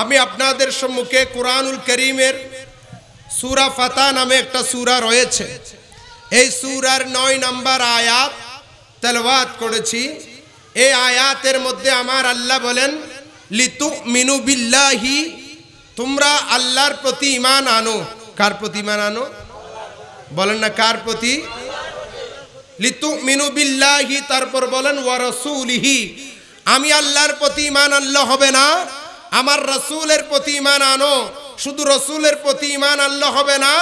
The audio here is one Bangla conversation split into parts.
আমি আপনাদের সম্মুখে কোরআনুল করিমের সুরা ফাতা নামে একটা সুরা রয়েছে। এই সুরার নয় নাম্বার আয়াত তেলবাদ করেছি। এই আয়াতের মধ্যে আমার আল্লাহ বলেন লিতু মিনু বিল্লাহি, তোমরা আল্লাহর প্রতি ইমান আনো। কার প্রতি ইমান আনো? বলেন না কার প্রতি? লিতু মিনু বিল্লাহি, তারপর বলেন, ওয়া রাসূলিহি। আমি আল্লাহর প্রতি ইমান আল্লাহ হবে না। আমার রসুলের প্রতি ইমান আনো। শুধু রসুলের প্রতি ইমান আল্লাহ হবে না,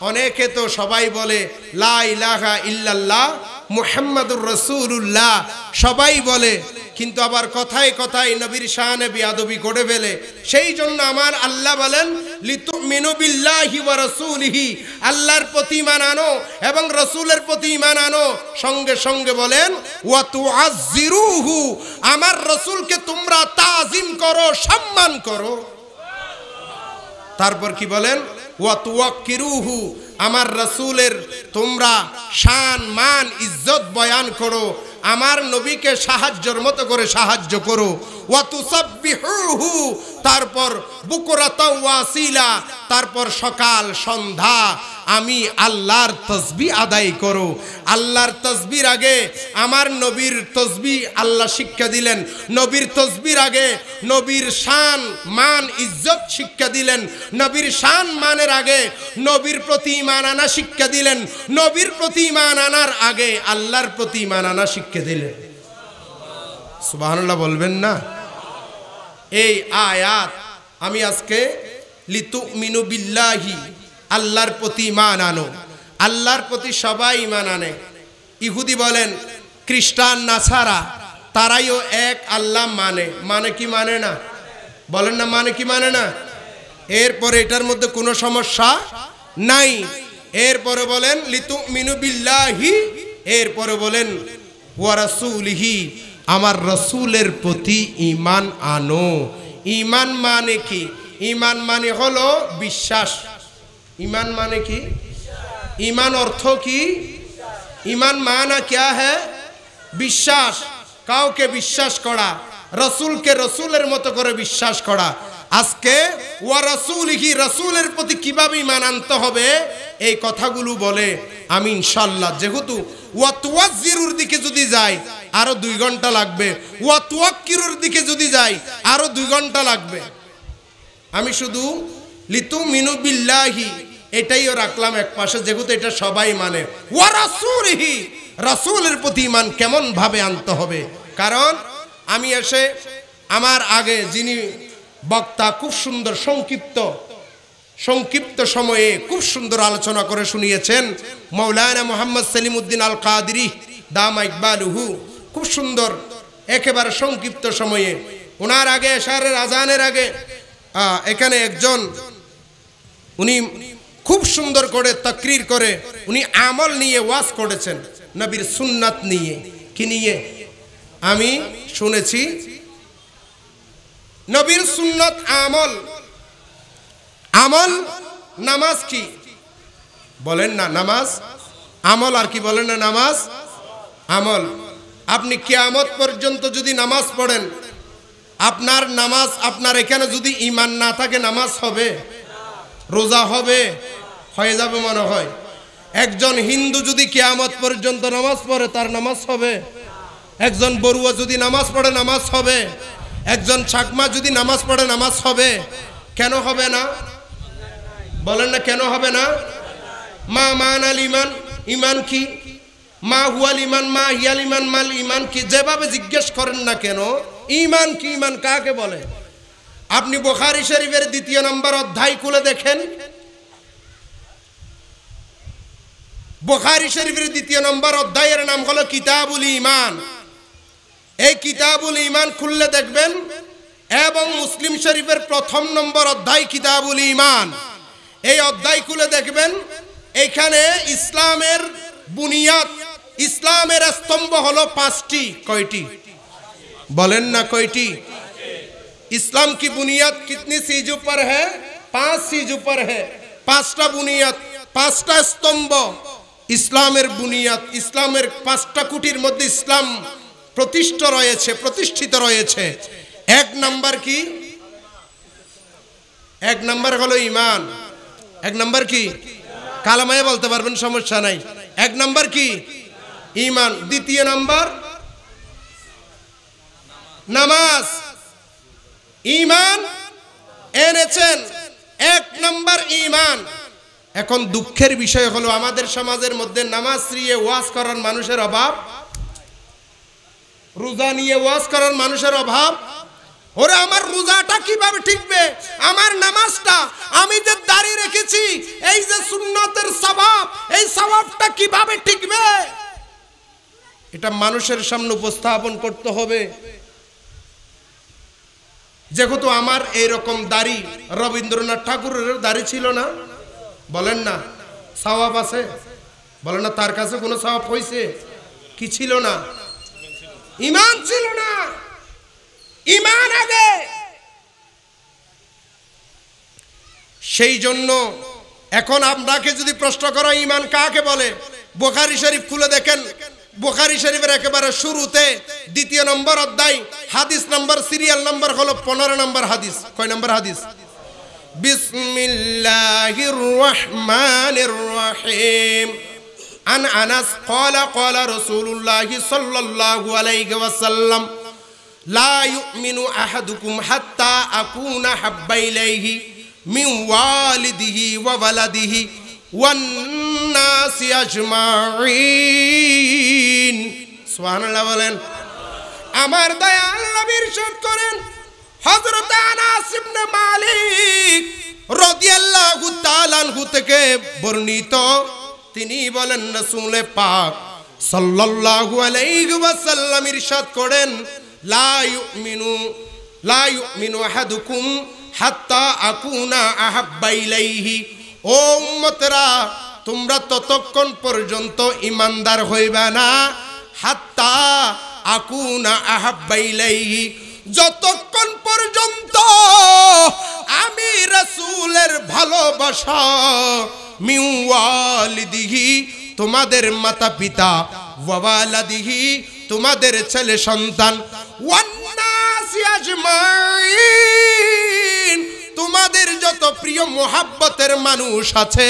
অনেকে তো সবাই বলে, লা ইলাহা ইল্লাল্লাহ মুহাম্মাদুর রসুল্লাহ সবাই বলে, কিন্তু আবার কথায় কথায় নবীর শাহ শাহানে বিয়াদবি করে ফেলে। সেই জন্য আমার আল্লাহ বলেন লিতু মিনুবিল্লাহি ওয়া রাসূলিহি। আল্লাহর প্রতি ঈমান আনো এবং রসুলের প্রতি ঈমান আনো। সঙ্গে সঙ্গে বলেন, ওয়া তুআজ্জিরুহু। আমার রসুলকে তোমরা তাজিম করো, সম্মান করো। তারপর কি বলেন, ওয়া তুওয়াক্কিরুহু। আমার রসুলের তোমরা শান, মান, ইজ্জত বয়ান করো, আমার নবীকে সাহায্যের মতো করে সাহায্য করো। তারপর ওয়াসিলা তারপর সকাল সন্ধ্যা আমি আল্লাহর তসবি আদায় করো। আল্লাহর তসবির আগে আমার নবীর তসবি আল্লাহ শিক্ষা দিলেন। নবীর তসবির আগে নবীর শান, মান, ইজ্জত শিক্ষা দিলেন। নবীর শান, মানের আগে নবীর প্রতি ইমান আনা শিক্ষা দিলেন। নবীর প্রতি ইমান আনার আগে আল্লাহর প্রতি ইমান আনা শিক্ষা দিলেন। সুবহানাল্লাহ বলবেন না? এই আয়াত আমি আজকে লিতু মিনু বিল্লাহি আল্লাহর প্রতি ইমান আনো। আল্লাহর প্রতি সবাই ইমান আনে। ইহুদি বলেন, খ্রিস্টান নাছারা তারাইও এক আল্লাহ মানে। মানে কি মানে না? বলেন না মানে কি মানে না? এরপরে এটার মধ্যে কোনো সমস্যা নাই। এরপরে বলেন লিতু মিনু বিল্লাহি। এরপরে বলেন ওয়ারাসুলিহি আমার রসুলের প্রতি ইমান আনো। ইমান মানে কি? ইমান মানে হলো বিশ্বাস। ইমান মানে কি ইমান অর্থ কি ইমান মানা ক্যা হ্যাঁ বিশ্বাস কাউকে বিশ্বাস করা রসুলকে রসুলের মতো করে বিশ্বাস করা আজকে ওয়া রসুলহি রসুলের প্রতি কীভাবে ইমান আনতে হবে এই কথাগুলো বলে। আমি ইনশাল্লাহ যেহেতু ওয়াতুয়াজিরুর দিকে যদি যাই, আরও দুই ঘণ্টা লাগবে। ওয়াতুয়াক্কিরুর দিকে যদি যাই, আরও দুই ঘণ্টা লাগবে। আমি শুধু লিতু মিনু বিল্লাহি এটাইও রাখলাম এক পাশে, যেহেতু এটা সবাই মানে। ওয়া রাসূলিহি। রাসূলের প্রতি ইমান কেমন ভাবে আনতে হবে? কারণ আমি এসে আমার আগে যিনি বক্তা খুব সুন্দর সংক্ষিপ্ত সংক্ষিপ্ত সময়ে খুব সুন্দর আলোচনা করে শুনিয়েছেন মৌলানা মোহাম্মদ সেলিম উদ্দিন আল কাদিরি দাম ইকবালুহু। খুব সুন্দর, একেবারে সংক্ষিপ্ত সময়ে। ওনার আগে এশারের আজানের আগে এখানে একজন উনি খুব সুন্দর করে তকরির করে, উনি আমল নিয়ে ওয়াজ করেছেন, নবীর সুন্নাত নিয়ে। কি নিয়ে? আমি শুনেছি, নবীর সুন্নাত আমল। আমল নামাজ কি? বলেন না, নামাজ। আমল আর কি বলেন না, নামাজ? আমল। আপনি কিয়ামত পর্যন্ত যদি নামাজ পড়েন, আপনার নামাজ, আপনার এখানে যদি ইমান না থাকে, নামাজ হবে। রোজা হবে, হয়ে যাবে মনে হয়। একজন হিন্দু যদি কেয়ামত পর্যন্ত নামাজ পড়ে, তার নামাজ হবে। একজন বড়ুয়া যদি নামাজ পড়ে, নামাজ হবে। একজন চাকমা যদি নামাজ পড়ে, নামাজ হবে। কেন হবে না? বলেন না কেন হবে না? মা মান আল ইমান ইমান কি? মা হুয়াল ইমান, মা হিয়াল ইমান, মাল ইমান কি? যেভাবে জিজ্ঞেস করেন না কেন, ইমান কি, ইমান কাকে বলে? আপনি বোখারি শরীফের দ্বিতীয় নম্বর অধ্যায় খুলে দেখেন। বোখারি শরীফের দ্বিতীয় নম্বর অধ্যায়ের নাম হলো কিতাবুল ইমান এই কিতাবুল ইমান খুললে দেখবেন, এবং মুসলিম শরীফের প্রথম নম্বর অধ্যায় কিতাবুল ইমান এই অধ্যায় খুলে দেখবেন, এখানে ইসলামের বুনিয়াদ, ইসলামের স্তম্ভ হলো পাঁচটি। কয়টি? বলেন না কয়টি? इस्लाम की बुनियाद कितनी चीज ऊपर है पांच चीज ऊपर है পাঁচটা বুনিয়াদ পাঁচটা স্তম্ভ ইসলামের বুনিয়াদ ইসলামের পাঁচটা কুটির মধ্যে ইসলাম প্রতিষ্ঠ রয়েছে প্রতিষ্ঠিত রয়েছে এক নাম্বার কি এক নাম্বার হলো ইমান এক নাম্বার কি কালামায় বলতে পারবেন সমস্যা নাই এক নাম্বার কি ইমান দ্বিতীয় নাম্বার নামাজ ইমান এনেছেন। এক নম্বর ইমান। এখন দুঃখের বিষয় হলো আমাদের সমাজের মধ্যে নামাজ নিয়ে ওয়াজ করার মানুষের অভাব, রোজা নিয়ে ওয়াজ করার মানুষের অভাব। ওরে, আমার রোজাটা কীভাবে ঠিকবে? আমার নামাজটা আমি যে দাঁড়িয়ে রেখেছি, এই যে সুন্নতের স্বভাব, এই স্বভাবটা কীভাবে ঠিকবে? এটা মানুষের সামনে উপস্থাপন করতে হবে। যেহেতু আমার এইরকম দাড়ি রবীন্দ্রনাথ ঠাকুরের দাড়ি ছিল না, বলেন না সওয়াব আছে? বলেন না, তার কাছে কোনো সওয়াব হয়েছে কি ছিল না? ইমান ছিল না। ইমান আগে। সেই জন্য এখন আপনাকে যদি প্রশ্ন করা, ইমান কাকে বলে? বোখারি শরীফ খুলে দেখেন। বোখারি শরীফের একেবারে শুরুতে দ্বিতীয় নম্বর অধ্যায় হাদিস নম্বর সিরিয়াল নম্বর হলো পনেরো নম্বর হাদিস কয় নম্বর হাদিস বিসমিল্লাহির রহমানির রহিম عن أنس قال قال رسول الله صلى الله عليه وسلم لا يؤمن أحدكم حتى أكون حب إليه من والده وولده والناس أجمعين سبحان الله বলেন আমার দয়াল নবীর শোধ করেন হযরত আনাস ইবনে মালিক রাদিয়াল্লাহু তাআলা আনহু থেকে বর্ণিত তিনি বলেন রাসূলে পাক সাল্লাল্লাহু আলাইহি ওয়াসাল্লাম ইরশাদ করেন লা ইউমিনু লা ইউমিনু আহাদুকুম হাত্তা আকুনা আহাব্বা ইলাইহি ও উম্মতরা, তোমরা ততক্ষণ পর্যন্ত ইমানদার হইবে না। হাত্তা আকুনা আহাব্বা ইলাইহি, যতক্ষণ পর্যন্ত আমি রাসূলের ভালোবাসা মিওয়ালিদিহি তোমাদের মাতা পিতা ওয়ালাদিহি, তোমাদের ছেলে সন্তান, ওয়ান্নাসি আজমাইন। তোমাদের যত প্রিয় মোহাব্বতের মানুষ আছে,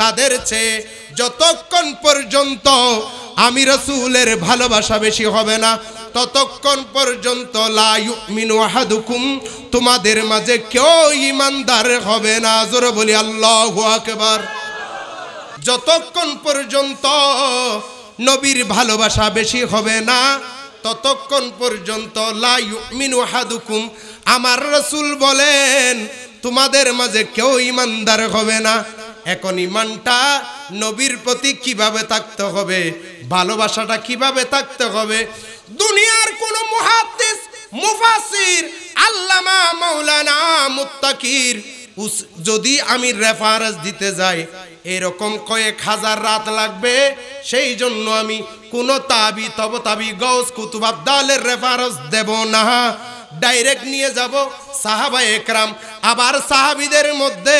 তাদের চেয়ে যতক্ষণ পর্যন্ত আমি রসুলের ভালোবাসা বেশি হবে না, ততক্ষণ পর্যন্ত লা ইউমিনু আহাদুকুম, তোমাদের মাঝে কেউ ইমানদার হবে না। জোরে বলি, আল্লাহু আকবার। যতক্ষণ পর্যন্ত নবীর ভালোবাসা বেশি হবে না, ততক্ষণ পর্যন্ত লা ইউমিনু আহাদুকুম আমার রসুল বলেন, তোমাদের মাঝে কেউ ইমানদার হবে না। এখন ইমানটা নবীর প্রতি কীভাবে থাকতে হবে, ভালোবাসাটা কীভাবে থাকতে হবে? দুনিয়ার কোন মুহাদ্দিস মুফাসির আল্লামা মাওলানা মুত্তাকির যদি আমি রেফারেন্স দিতে যাই, এরকম কয়েক হাজার রাত লাগবে। সেই জন্য আমি কোন তাবি, তব তাবি গৌস কুতুব আবদালের রেফারেন্স দেব না। ডাইরেক্ট নিয়ে যাব সাহাবা একরাম। আবার সাহাবিদের মধ্যে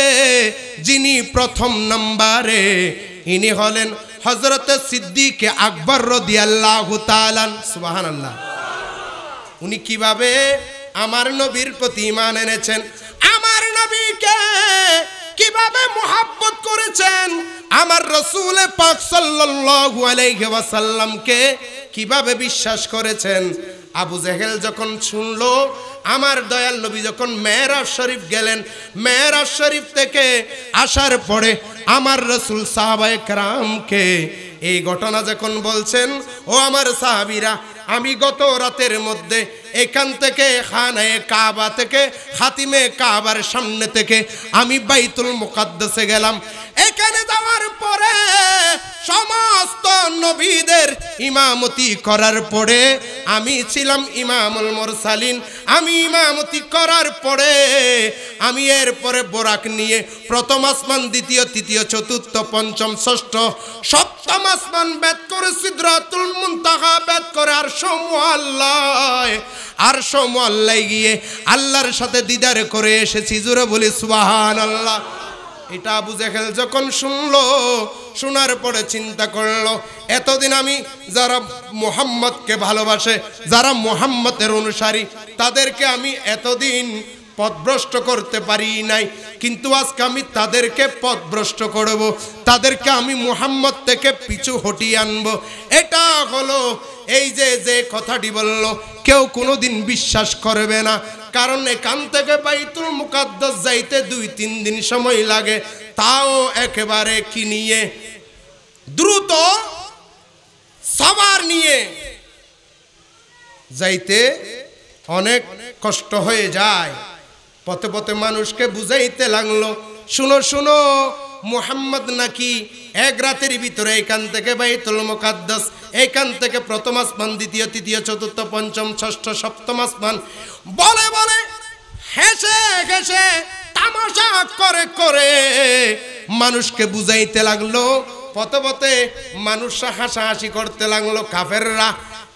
যিনি প্রথম নম্বরে, ইনি হলেন হজরত সিদ্দিক আকবর রদিয়াল্লাহু তাআলান সুবহানাল্লাহ। উনি কীভাবে আমার নবীর প্রতি ইমান এনেছেন? আমার নবীকে কীভাবে মোহাব্বত করেছেন? আমার রসুল পাক সাল্লাল্লাহু আলাইহি কীভাবে বিশ্বাস করেছেন? আবু জেহেল যখন শুনলো, আমার দয়াল নবী যখন মেহরাজ শরীফ গেলেন মেহরাজ শরীফ থেকে আসার পরে আমার রসুল সাহাবায়ে কেরামকে এই ঘটনা যখন বলছেন, ও আমার সাহাবিরা, আমি গত রাতের মধ্যে এখান থেকে খানায় কাবা থেকে হাতিমে কাবার সামনে থেকে আমি বাইতুল মুকাদ্দাসে গেলাম। যাওয়ার পরে সমস্ত নবীদের ইমামতি করার পরে আমি ছিলাম ইমামুল মুরসালিন। আমি ইমামতি করার পরে আমি এরপরে বোরাক নিয়ে প্রথম আসমান, দ্বিতীয়, তৃতীয়, চতুর্থ, পঞ্চম, ষষ্ঠ, সপ্তম আসমান বেদ করে সিদ্রাতুল মুনতাহা বেদ করে আর সমুয়াল্লাহ আর সমুয়াল্লাহ গিয়ে আল্লাহর সাথে দিদার করে এসেছি। জুড়ে বলি সুবাহান আল্লাহ এটা আবু জেহেল যখন শুনলো, শোনার পরে চিন্তা করল, এতদিন আমি যারা মোহাম্মদকে ভালোবাসে, যারা মোহাম্মদের অনুসারী, তাদেরকে আমি এতদিন পথভ্রষ্ট করতে পারি নাই। কিন্তু আজকে আমি তাদেরকে পথভ্রষ্ট করব, তাদেরকে আমি মুহাম্মদ থেকে পিছু হটিয়ে আনব। এটা হলো এই যে যে কথাটি বলল, কেউ কোনোদিন বিশ্বাস করবে না। কারণ এখান থেকে বাইতুল মুকাদ্দাস যাইতে দুই, তিন দিন সময় লাগে, তাও একেবারে কি নিয়ে? দ্রুত সবার নিয়ে যাইতে অনেক কষ্ট হয়ে যায়। পথে পথে মানুষকে বুঝাইতে লাগল, শুনো শুনো, মুহাম্মদ নাকি এক রাতের ভিতরে এখান থেকে বাইতুল মুকাদ্দাস, এখান থেকে প্রথম আসমান, দ্বিতীয়, তৃতীয়, চতুর্থ, পঞ্চম, ষষ্ঠ, সপ্তম আসমান। বলে বলে, হেসে হেসে, তামাশা করে করে মানুষকে বুঝাইতে লাগল, পথে পথে মানুষরা হাসাহাসি করতে লাগল, কাফেররা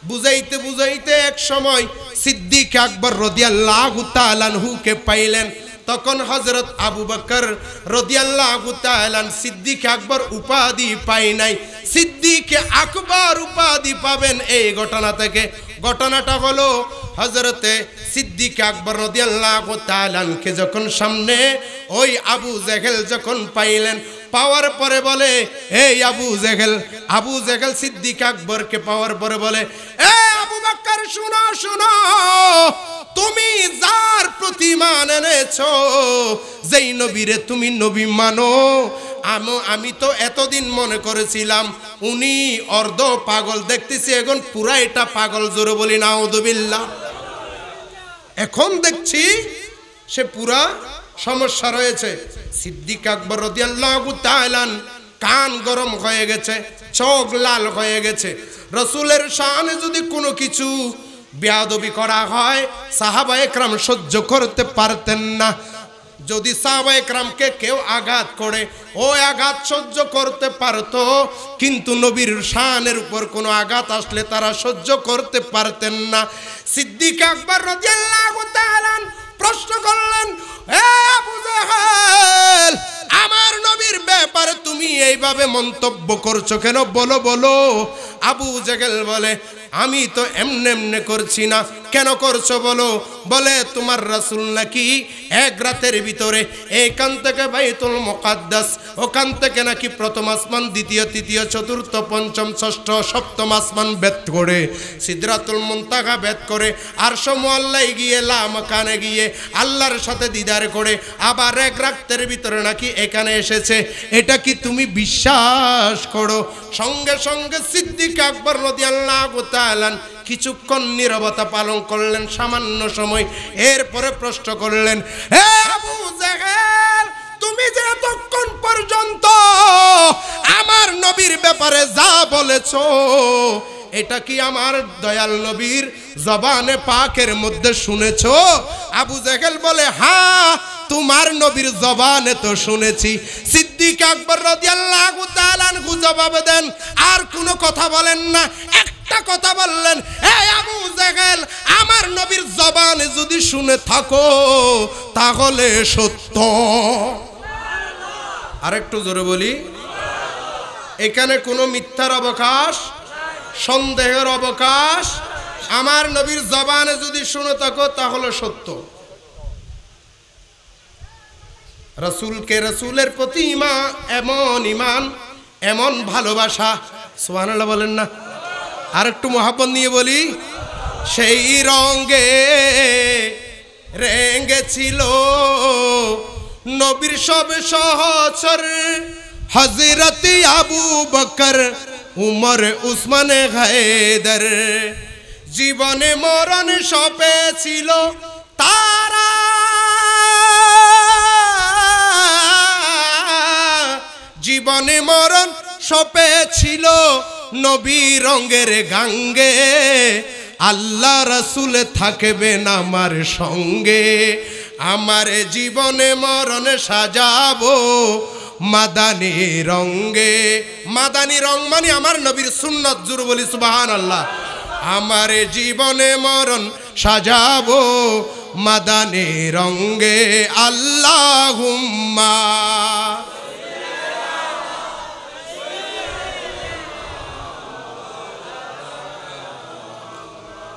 বুঝাইতে বুঝাইতে এক সময় সিদ্দিক আকবর রদিয়াল্লাহু তাআলাহুকে পাইলেন। তখন হজরত আবু বকর রদিয়াল্লাহু সিদ্দিক আকবর উপাধি পাই নাই। সিদ্দিক আকবর উপাধি পাবেন এই ঘটনা থেকে। ঘটনাটা হলো হজরতে সিদ্দিক আকবর রদিয়াল্লাহু তাআলানকে যখন সামনে ওই আবু জেহেল যখন পাইলেন পাওয়ার পরে বলে, এই আবু জেহেল আবু জেহেল সিদ্দিক আকবরকে পাওয়ার পরে বলে, এ আবু বাক্কার শোনো শোনো, তুমি যার প্রতিমান এনেছো, যেই নবীরে তুমি নবী মানো, আম- আমি তো এতদিন মনে করেছিলাম, উনি অর্ধ পাগল, দেখতেছি এখন পুরা এটা পাগল, জোরে বলি না এখন দেখছি সে পুরা সমস্যা রয়েছে। সিদ্দিক আকবর রদিয়াল্লাহু তাআলান কান গরম হয়ে গেছে, চোখ লাল হয়ে গেছে। রসুলের শানে যদি কোনো কিছু বেয়াদবি করা হয়, সাহাবা একরাম সহ্য করতে পারতেন না। যদি সাহাবা একরামকে কেউ আঘাত করে ওই আঘাত সহ্য করতে পারতো, কিন্তু নবীর শানের উপর কোনো আঘাত আসলে তারা সহ্য করতে পারতেন না। সিদ্দিক আকবর রাদিয়াল্লাহু প্রশ্ন করলেন আমার নবীর ব্যাপারে তুমি এইভাবে মন্তব্য করছ কেন? বলো বলো। আবু জেগেল বলে, আমি তো এমনে এমনে করছি না। কেন করছ বলো? বলে, তোমার রাসুল নাকি এক রাতের ভিতরে এইখান থেকে বাইতুল মোকাদ্দাস, ওখান থেকে নাকি প্রথম আসমান, দ্বিতীয়, তৃতীয়, চতুর্থ, পঞ্চম, ষষ্ঠ, সপ্তম আসমান বেদ করে সিদ্ধাতুল মুন্তাহা বেদ করে, আর সমল্লাই গিয়ে লামকানে গিয়ে, আল্লাহর সাথে দিদার করে, আবার এক রাতের ভিতরে নাকি এখানে এসেছে। এটা কি তুমি বিশ্বাস করো? সঙ্গে সঙ্গে সিদ্দিক আকবর নদী আল্লাহ কিছুক্ষণ নীরবতা পালন করলেন সামান্য সময়, এরপরে প্রশ্ন করলেন তুমি যে এতক্ষণ পর্যন্ত আমার নবীর ব্যাপারে যা বলেছ এটা কি আমার দয়াল নবীর জবানে পাকের মধ্যে শুনেছো? আবু জাহেল বলে হ্যাঁ তোমার নবীর জবানে তো শুনেছি। সিদ্দিক আকবর রাদিয়াল্লাহু তাআলা জবাব দেন, আর কোনো কথা বলেন না, একটা কথা বললেন। এই আবু জাহেল, আমার নবীর জবানে যদি শুনে থাকো, তাহলে সত্য। আরেকটু জোরে বলি, এখানে কোনো মিথ্যার অবকাশ সন্দেহের অবকাশ। আমার নবীর জবানে যদি শুনে থাকো, তাহলে সত্য। রসুলকে রসুলের প্রতি ইমা, এমন ইমান, এমন ভালোবাসা সোহানাল্লাহ বলেন না। আর একটু মহাপন নিয়ে বলি, সেই রঙ্গে রেঙ্গেছিল নবীর সব সহচর হজরত আবু বকর। উমর উসমানে হায়দার। জীবনে মরণ সপে ছিল তারা। জীবনে মরণ সপে ছিল নবী রঙের গাঙ্গে। আল্লাহ রসুল থাকবেন আমার সঙ্গে। আমার জীবনে মরণ সাজাবো মাদানি রঙ্গে মাদানি রং মানে আমার নবীর সুন্নত জুর বলি সুবাহান আল্লাহ আমার জীবনে মরণ সাজাবো মাদানি রঙ্গে আল্লাহ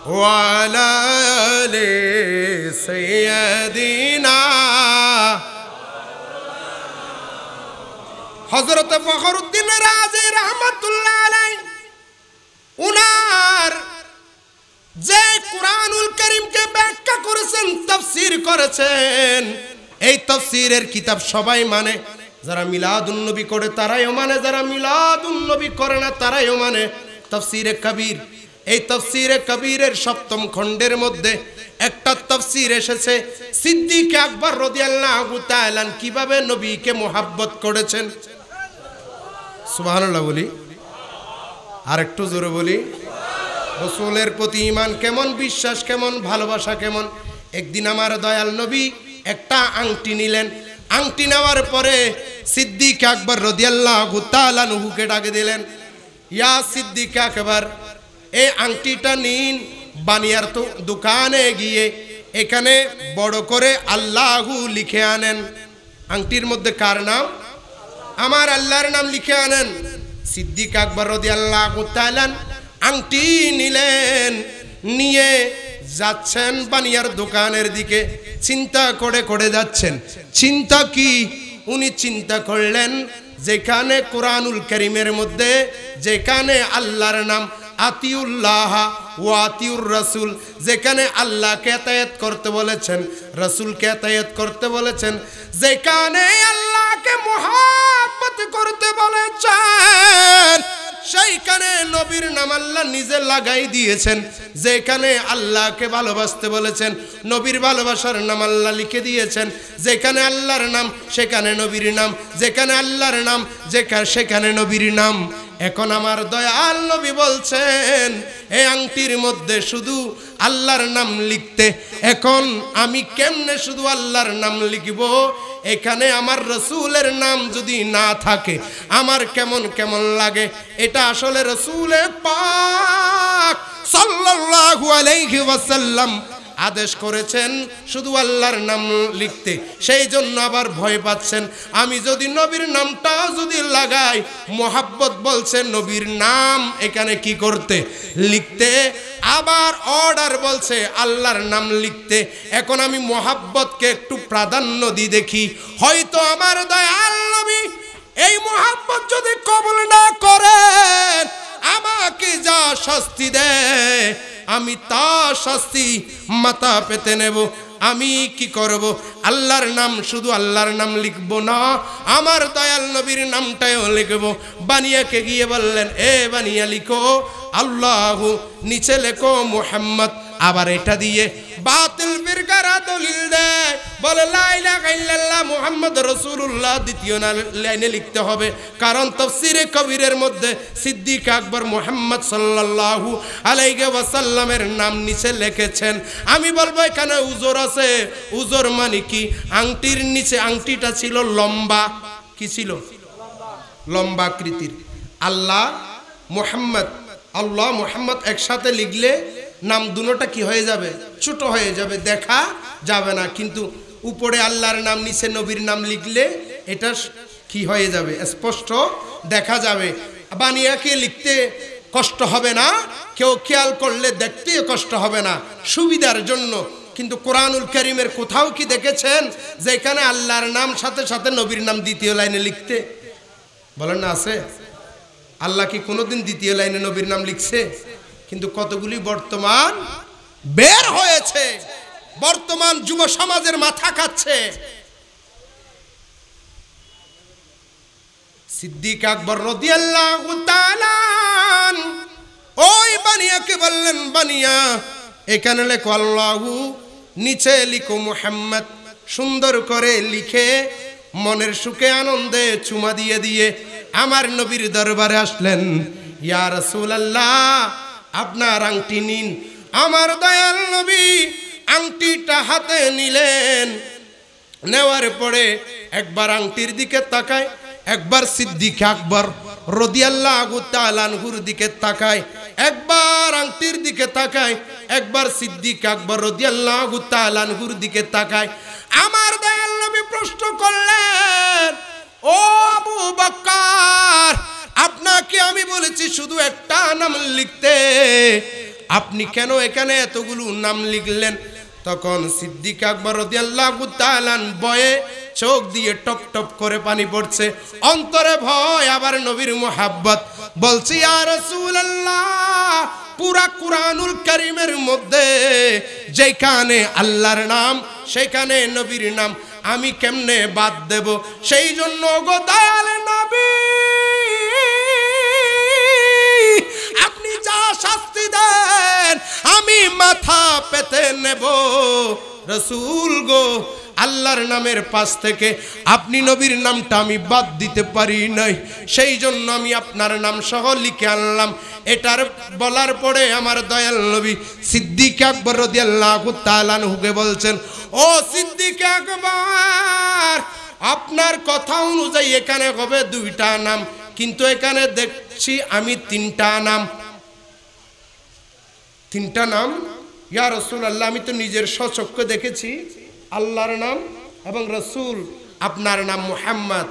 ওয়ালালে সৈয়দিনা হজরত ফখরুদ্দিন রাজি রহমতুল্লাহ আলাই উনার যে কোরআনুল করিমকে ব্যাখ্যা করেছেন, তফসির করেছেন। এই তফসিরের কিতাব সবাই মানে যারা মিলাদুন্নবী করে তারাইও মানে যারা মিলাদুন্নবী করে না তারাইও মানে। তফসিরে কবির, এই তফসিরে কবিরের সপ্তম খণ্ডের মধ্যে একটা তফসির এসেছে, সিদ্দিক আকবর রদিয়াল্লাহু কীভাবে নবীকে মোহাব্বত করেছেন। সুবহানাল্লাহ বলি। আর একটু জোরে বলি। রসুলের প্রতি ইমান কেমন, বিশ্বাস কেমন, ভালোবাসা কেমন? একদিন আমার দয়াল নবী একটা আংটি নিলেন। আংটি নেওয়ার পরে সিদ্দিক আকবর রদিয়াল্লাহ নুহুকে ডাকে দিলেন, ইয়া সিদ্দিক আকবর এই আংটিটা নিন, বানিয়ার তো দোকানে গিয়ে এখানে বড় করে আল্লাহু লিখে আনেন। আংটির মধ্যে কার নাম? আমার আল্লাহর নাম লিখে আনেন। সিদ্দিক আকবর আল্লাহ আংটি নিলেন, নিয়ে যাচ্ছেন বানিয়ার দোকানের দিকে। চিন্তা করে করে যাচ্ছেন। চিন্তা কি? উনি চিন্তা করলেন, যেখানে কোরআনুল করিমের মধ্যে, যেখানে আল্লাহর নাম আতিউল্লাহ ও আতিউর রাসুল, যেখানে আল্লাহকে এতায়াত করতে বলেছেন, রাসুলকে এতায়াত করতে বলেছেন, যেখানে আল্লাহকে মহাপত করতে বলেছেন। সেইখানে নবীর নাম আল্লাহ নিজে লাগাই দিয়েছেন। যেখানে আল্লাহকে ভালোবাসতে বলেছেন, নবীর ভালোবাসার নাম আল্লাহ লিখে দিয়েছেন। যেখানে আল্লাহর নাম, সেখানে নবীর নাম। যেখানে আল্লাহর নাম যেখানে সেখানে নবীর নাম। এখন আমার দয়াল নবী বলছেন এই আংটির মধ্যে শুধু আল্লাহর নাম লিখতে। এখন আমি কেমনে শুধু আল্লাহর নাম লিখব? এখানে আমার রসুলের নাম যদি না থাকে, আমার কেমন কেমন লাগে? এটা আসলে রসুলে পাক সাল্লাল্লাহু আলাইহি ওয়াসাল্লাম আদেশ করেছেন শুধু আল্লাহর নাম লিখতে। সেই জন্য আবার ভয় পাচ্ছেন। আমি যদি নবীর নামটা যদি লাগাই, মোহাব্বত বলছে নবীর নাম এখানে কি করতে? লিখতে। আবার অর্ডার বলছে আল্লাহর নাম লিখতে। এখন আমি মোহাব্বতকে একটু প্রাধান্য দিই দেখি। হয়তো আমার দয়াল নবী এই মোহাব্বত যদি কবল না করেন, আমাকে যা শাস্তি দেয়। আমি তা শাস্তি মাথা পেতে নেব। আমি কি করব? আল্লাহর নাম শুধু আল্লাহর নাম লিখব না, আমার দয়াল নবীর নামটাও লিখব। বানিয়াকে গিয়ে বললেন, এ বানিয়া লিখো, আল্লাহ নিচে লেখো মোহাম্মদ। আবার এটা দিয়ে বাতিল ফিরকারা দলিল দেয়। বলে লাইলা গাইল্লাল্লাহ মুহাম্মদ রাসূলুল্লাহ। দ্বিতীয় লাইনে লিখতে হবে, কারণ তফসিরে কবিরের মধ্যে সিদ্দিক আকবর মুহাম্মদ সাল্লাল্লাহু আলাইহি ওয়াসাল্লামের নাম নিচে লিখেছেন। আমি বলব, এখানে উজোর আছে। উজোর মানে কি? আংটির নিচে আংটিটা ছিল লম্বা। কি ছিল? লম্বা আকৃতির। আল্লাহ মুহাম্মদ আল্লাহ মুহাম্মদ একসাথে লিখলে নাম দুটোটা কি হয়ে যাবে? ছোট হয়ে যাবে, দেখা যাবে না। কিন্তু উপরে আল্লাহর নাম, নিচে নবীর নাম লিখলে এটা কি হয়ে যাবে? স্পষ্ট দেখা যাবে। বানিয়াকে লিখতে কষ্ট হবে না, কেউ খেয়াল করলে দেখতেও কষ্ট হবে না, সুবিধার জন্য। কিন্তু কোরআনুল করিমের কোথাও কি দেখেছেন যে এখানে আল্লাহর নাম, সাথে সাথে নবীর নাম দ্বিতীয় লাইনে লিখতে? বলেন না, আছে? আল্লাহ কি কোনোদিন দ্বিতীয় লাইনে নবীর নাম লিখছে? কিন্তু কতগুলি বর্তমান বের হয়েছে? বর্তমান যুব সমাজের মাথা খাচ্ছে সিদ্দিক আকবর রদিয়াল্লাহু তাআলা ওই বানিয়াকে বললেন, বানিয়া, এখানে লেখো, আল্লাহু নিচে লিখো মুহাম্মদ, সুন্দর করে লিখে মনের সুখে আনন্দে চুমা দিয়ে দিয়ে আমার নবীর দরবারে আসলেন। ইয়া রাসূলুল্লাহ আপনার আংটি নিন। আমার দয়াল নবী আংটিটা হাতে নিলেন। নেওয়ার পরে একবার আংটির দিকে তাকায়, একবার সিদ্দিক আকবর রদিয়াল্লাহু তাআলাহুর দিকে তাকায়, একবার আংটির দিকে তাকায়, একবার সিদ্দিক আকবর রদিয়াল্লাহু তাআলাহুর দিকে তাকায়। আমার দয়াল নবী প্রশ্ন করলেন, ও আবু বকর আপনাকে আমি বলেছি শুধু একটা নাম লিখতে। আপনি কেন এখানে এতগুলো নাম লিখলেন? তখন সিদ্দিক আকবর বয়ে চোখ দিয়ে টপ টপ করে পানি পড়ছে। অন্তরে ভয়, আবার নবীর মোহাব্বত। বলছি আর রাসূলুল্লাহ পুরা কুরআনুল করিমের মধ্যে যেখানে আল্লাহর নাম সেখানে নবীর নাম, আমি কেমনে বাদ দেব? সেই জন্য গো দয়াল আপনি যা শাস্তি দেন, আমি মাথা পেতে নেব। রসুল গো, আল্লাহর নামের পাশ থেকে আপনি নবীর নামটা আমি বাদ দিতে পারি নাই। সেই জন্য আমি আপনার নাম সহ লিখে আনলাম। এটার বলার পরে আমার দয়াল নবী সিদ্দিক আকবর রদিয়াল্লাহু বলছেন, ও সিদ্দিক আকবর, আপনার কথা অনুযায়ী এখানে হবে দুইটা নাম, কিন্তু এখানে দেখছি আমি তিনটা নাম। তিনটা নাম? ইয়া রসুল আল্লাহ আমি তো নিজের সচক্ষে দেখেছি আল্লাহর নাম এবং রসুল। আপনার নাম মুহাম্মদ।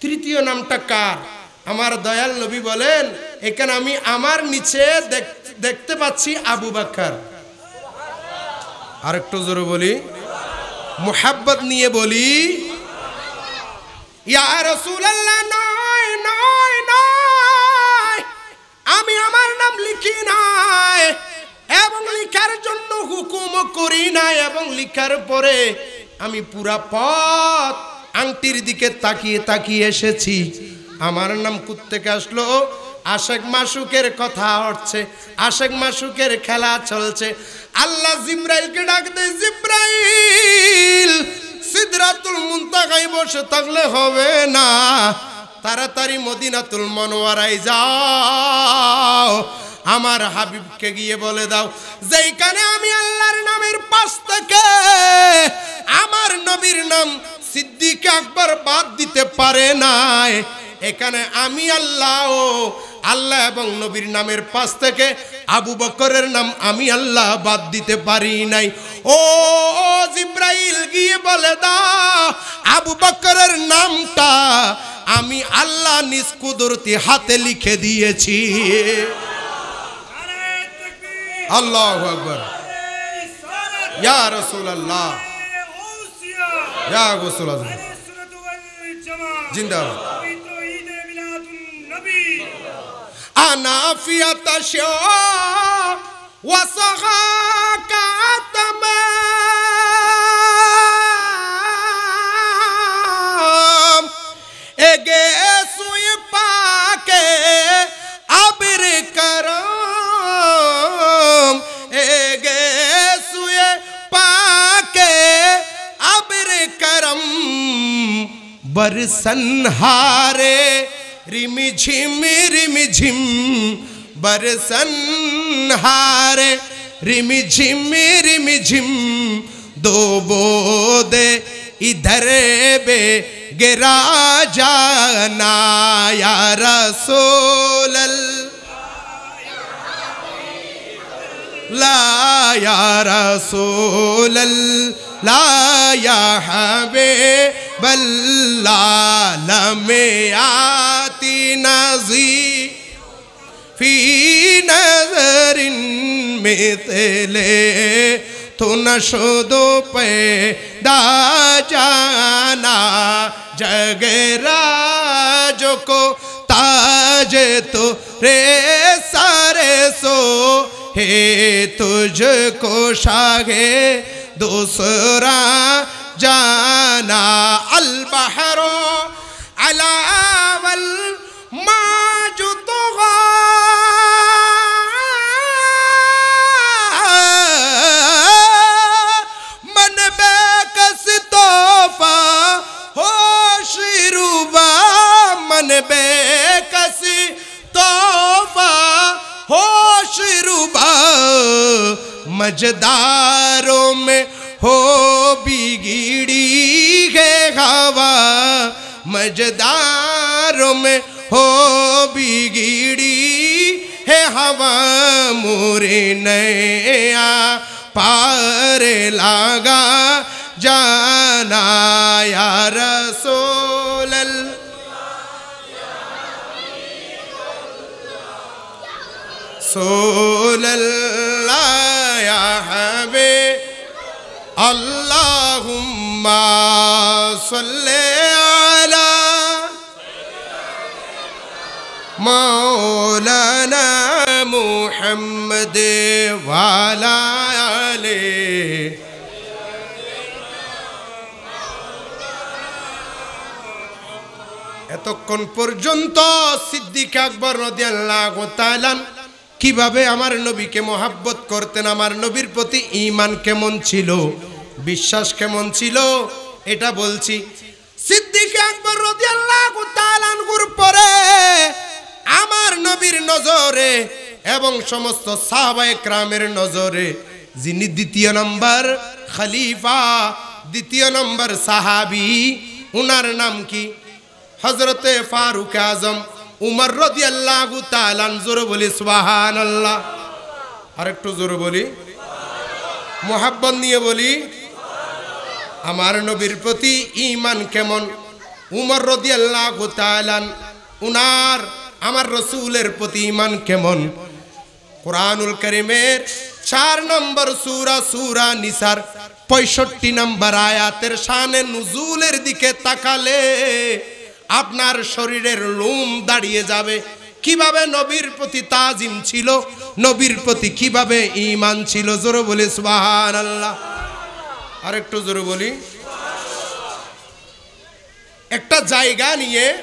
তৃতীয় নামটা কার? আমার দয়াল নবী বলেন, এখানে আমি আমার নিচে দেখ- দেখতে পাচ্ছি আবু বাক্কার আরেকটু জোরে বলি। মুহাব্বত নিয়ে বলি। ইয়া রাসূলুল্লাহ, নয় নয় নয়। আমি আমার নাম লিখি নাই। এবং লিখার জন্য হুকুম করি না, এবং লিখার পরে আমি পুরা পথ আংটির দিকে তাকিয়ে তাকিয়ে এসেছি। আমার নাম কুত্তেকে আসলো। আশেক মাসুকের কথা হচ্ছে, আশেক মাসুকের খেলা চলছে। আল্লাহ জিব্রাইলকে ডাক দেয় জিব্রাইল! সিদরাতুল মুনতাকায় বসে থাকলে হবে না। তাড়াতাড়ি মদিনাতুল মনোয়ারায় যাও। আমার হাবিবকে গিয়ে বলে দাও, যেইখানে আমি আল্লাহর নামের পাশ থেকে আমার নবীর নাম সিদ্দিক আকবর বাদ দিতে পারে নাই। এখানে আমি আল্লাহ আল্লাহ এবং নবীর নামের পাশ থেকে আবু বকরের নাম আমি আল্লাহ বাদ দিতে পারি নাই। ও জিব্রাইল গিয়ে বলে দাও, আবু বকরের নামটা আমি আল্লাহ নিজ কুদরতি হাতে লিখে দিয়েছি। তাকবীর আল্লাহ আকবর নারে সালাত ইয়া রাসূলুল্লাহ নারে গাউসিয়া ইয়া গোসল আজম নারে बरसन हारे रिम झिम रिम झिम बरसन हारे रिम झिम रिम झिम, दो बोदे इधर बे, गिरा जाना या रसोलल लाया या रसोलल या हबे बल्लाल में आती नजी फ़ी नज़र में तेले तो नशोदो पैदा जाना जगरा जो को ताज तो रे सारे सो, हे तुझको शागे दूसरा जाना अल बहरो अलावल मन बेकस तोहफा हो शिरुबा मन बेकस तोहफा हो शिरुबा मजदारों में हो बिगड़ी है हवा मजदारों में हो बिगड़ी है हवा, मोरे नया पार लागा जाना या रसूल सोल এতক্ষণ পর্যন্ত সিদ্দিক আকবর রাদিয়াল্লাহু তাআলা কীভাবে আমার নবীকে মোহাব্বত করতেন, আমার নবীর প্রতি ইমান কেমন ছিল? বিশ্বাস কেমন ছিল? এটা বলছি। সিদ্দিক আকবর রাদিয়াল্লাহু তাআলার পরে আমার নবীর নজরে এবং সমস্ত সাহাবায়ে ক্রামের নজরে, যিনি দ্বিতীয় নম্বর খলিফা, দ্বিতীয় নম্বর সাহাবী, উনার নাম কি? হজরতে ফারুক আজম উমর রদি আল্লাহ তালান জোরে বলি সুবাহান আল্লাহ আরেকটু জোরে বলি। মোহাব্বত নিয়ে বলি। আমার নবীর প্রতি ইমান কেমন? উমর রদি আল্লাহ তালান উনার আমার রসুলের প্রতি ইমান কেমন? কোরআনুল করিমের চার নম্বর সুরা সুরা নিসার পঁয়ষট্টি নম্বর আয়াতের শানে নুজুলের দিকে তাকালে আপনার শরীরের লোম দাঁড়িয়ে যাবে। কীভাবে নবীর প্রতি তাজিম ছিল? নবীর প্রতি কীভাবে ইমান ছিল? জোর বলি সুবাহান আল্লাহ আরেকটু জোরে বলি। একটা জায়গা নিয়ে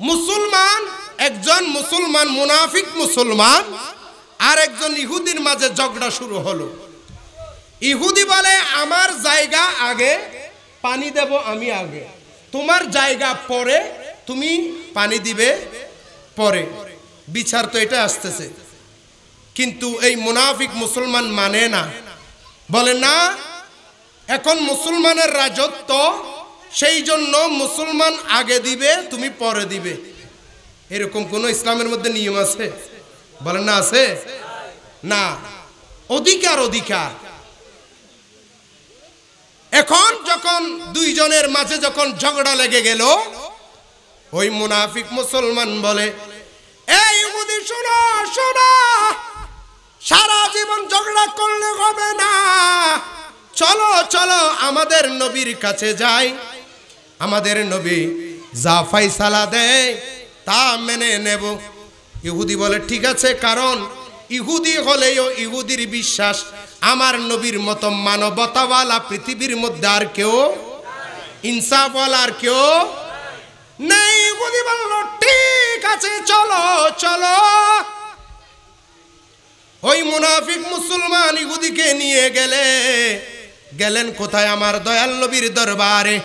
মুসলমান, একজন মুসলমান, মুনাফিক মুসলমান আর একজন ইহুদির মাঝে ঝগড়া শুরু হলো। ইহুদি বলে, আমার জায়গা আগে, পানি দেব আমি আগে। তোমার জায়গা পরে, তুমি পানি দিবে পরে। বিচার তো এটা আসতেছে। কিন্তু এই মুনাফিক মুসলমান মানে না। বলে, না এখন মুসলমানের রাজত্ব, সেই জন্য মুসলমান আগে দিবে, তুমি পরে দিবে। এরকম কোন ইসলামের মধ্যে নিয়ম আছে? বলেন না আছে? না। অধিকার অধিকার। এখন যখন দুইজনের মাঝে যখন ঝগড়া লেগে গেল, ওই মুনাফিক মুসলমান বলে, এই ইহুদি শোনো শোনো! সারা জীবন ঝগড়া করলে হবে না। চলো চলো, আমাদের নবীর কাছে যাই। আমাদের নবী যা ফাইসালা দেয়, তা মেনে নেব। ইহুদি বলে, ঠিক আছে, কারণ ইহুদি হলেও ইহুদির বিশ্বাস, আমার নবীর মতো মানবতাওয়ালা পৃথিবীর মধ্যে আর কেউ ইনসাফওয়ালা আর কেউ নেই। ইহুদি বলল, ঠিক আছে, চলো চলো। ওই মুনাফিক মুসলমান ইহুদিকে নিয়ে গেলে গেলেন কোথায় আমার দয়াল নবীর দরবারে?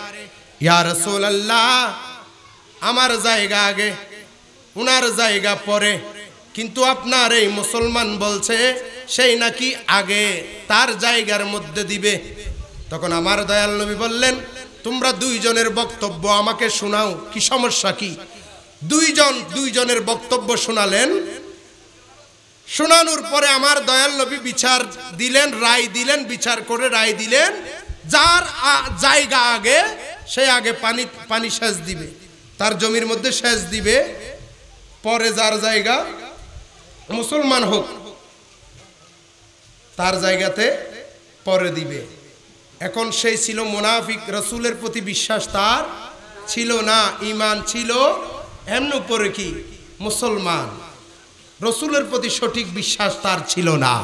ইয়া রাসূলুল্লাহ, আমার জায়গা আগে, উনার জায়গা পরে। কিন্তু আপনার এই মুসলমান বলছে, সেই নাকি আগে, তার জায়গার মধ্যে দিবে। তখন আমার দয়াল নবী বললেন, তোমরা দুইজনের বক্তব্য আমাকে শোনাও, কি সমস্যা কি? দুইজন, দুইজনের বক্তব্য শোনালেন শোনানোর পরে আমার দয়াল নবী বিচার দিলেন, রায় দিলেন, বিচার করে রায় দিলেন। যার জায়গা আগে, সে আগে পানি পানি সেচ দিবে। তার জমির মধ্যে সেচ দিবে। পরে যার জায়গা, মুসলমান হোক, তার জায়গাতে পরে দিবে। এখন সেই ছিল মোনাফিক, রসুলের প্রতি বিশ্বাস তার ছিল না ইমান ছিল। এমন উপরে কি? মুসলমান। রসুলের প্রতি সঠিক বিশ্বাস তার ছিল না।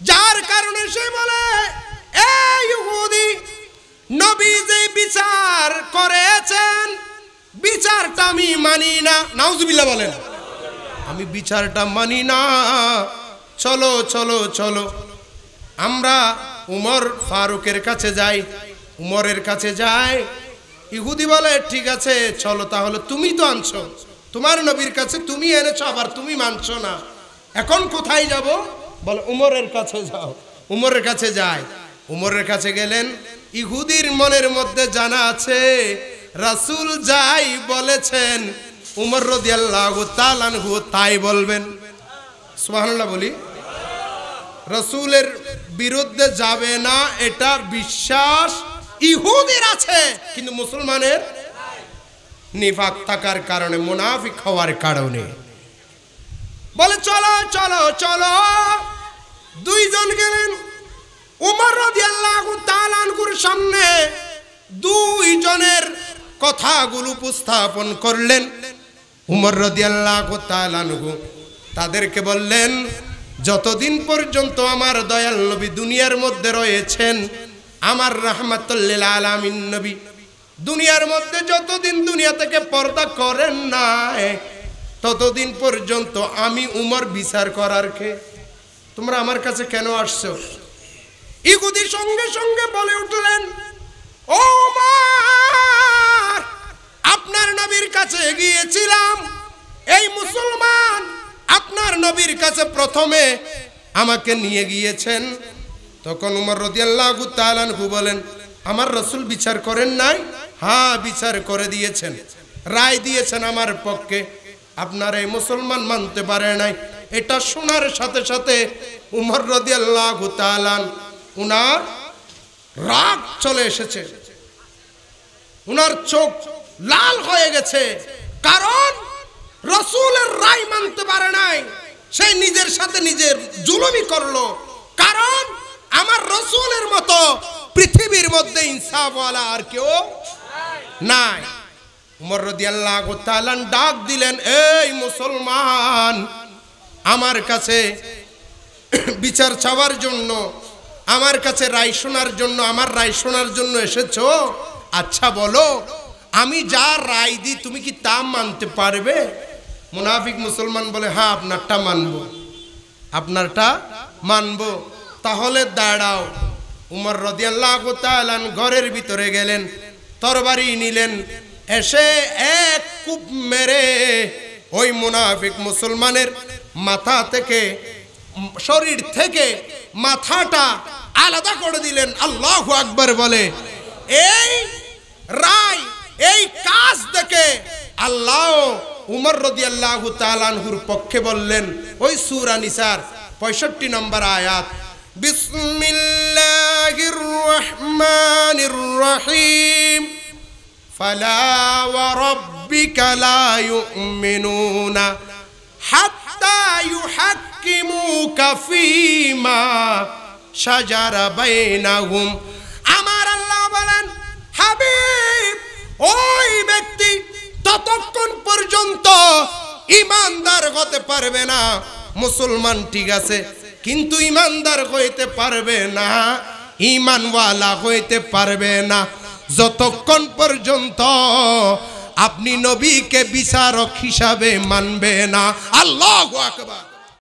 যার কারণে সে বলে নবী যে বিচার করেছেন, বিচারটা আমি মানি না। নাউজুবিল্লাহ বলেন, আমি বিচারটা মানি না। চলো চলো চলো। আমরা উমর ফারুকের কাছে যাই, উমরের কাছে যাই। ইহুদি বলে, ঠিক আছে, চলো তাহলে তুমি তো আনছো। তোমার নবীর কাছে তুমি এনেছো, আবার তুমি মানছো না। এখন কোথায় যাব? বলে, উমরের কাছে যাও। উমরের কাছে যায় উমরের কাছে গেলেন। ইহুদির মনের মধ্যে জানা আছে, রাসূল যাই বলেছেন, উমর রদিয়াল্লাহু তাআলাহু তাই বলবেন। সুবহানাল্লাহ বলি। রসুলের বিরুদ্ধে যাবে না এটা বিশ্বাস ইহুদের আছে, কিন্তু মুসলমানের নিফাক থাকার কারণে, মুনাফিক হওয়ার কারণে। বলে, চলো চলো চলো। দুইজন গেলেন। উমর রাদিয়াল্লাহু তাআলা আনহুর সামনে দুইজনের কথাগুলো উপস্থাপন করলেন। উমর রাদিয়াল্লাহু তাআলা আনহু তাদেরকে বললেন, যতদিন পর্যন্ত আমার দয়াল নবী দুনিয়ার মধ্যে রয়েছেন, আমার রাহমাতুল্লিল আলামিন নবী দুনিয়ার মধ্যে যতদিন দুনিয়া থেকে পর্দা করেন নাই, ততদিন পর্যন্ত আমি উমর বিচার করার কে? তোমরা আমার কাছে কেন আসছো? ইহুদি সঙ্গে সঙ্গে বলে উঠলেন, ও আপনার নবীর কাছে গিয়েছিলাম। এই মুসলমান আপনার নবীর কাছে প্রথমে আমাকে নিয়ে গিয়েছেন। তখন উমর রদিয়াল্লাহু তাআলাহু বলেন, আমার রসুল বিচার করেন নাই? হ্যাঁ বিচার করে দিয়েছেন। রায় দিয়েছেন আমার পক্ষে। আপনার এই মুসলমান মানতে পারে নাই। এটা শোনার সাথে সাথে উমর রদিয়াল্লাহু তাআলান উনার রাগ চলে এসেছে। উনার চোখ লাল হয়ে গেছে। কারণ রসুলের রায় মানতে পারে নাই। সে নিজের সাথে নিজের জুলুমি করল। কারণ আমার রসুলের মতো পৃথিবীর মধ্যে ইনসাফওয়ালা আর কেউ নাই। উমর রাদিয়াল্লাহু তাআলা ডাক দিলেন, এই মুসলমান, আমার কাছে বিচার চাওয়ার জন্য, আমার কাছে রায় শোনার জন্য, আমার রায় শোনার জন্য এসেছ? আচ্ছা বলো, আমি যা রায় দিই, তুমি কি তা মানতে পারবে? মুনাফিক মুসলমান বলে হ্যাঁ আপনারটা মানব। আপনারটা মানব। তাহলে দাঁড়াও। উমর রদিয়াল্লাহ ঘরের ভিতরে গেলেন। তরবারি নিলেন। এসে এক কূপ মেরে ওই মুনাফিক মুসলমানের মাথা থেকে, শরীর থেকে মাথাটা আলাদা করে দিলেন। আল্লাহ আকবার বলে, এই রায়, এই কাজ দেখে আল্লাহ উমর রদি আল্লাহ তালানহুর পক্ষে বললেন, ওই সুরা নিসার পঁয়ষট্টি নম্বর আয়াত বিসমিল্লাহির রহমানির রহিম فلا وربك لا يؤمنون حتى يحكموك فيما شجر بينهم আমার আল্লাহ বলেন হাবিব ওই ব্যক্তি ততক্ষণ পর্যন্ত ইমানদার হতে পারবে না মুসলমান ঠিক আছে কিন্তু ইমানদার হইতে পারবে না, ইমানওয়ালা হইতে পারবে না। যতক্ষণ পর্যন্ত আপনি নবীকে বিচারক হিসাবে মানবে না, আল্লাহ আকবার।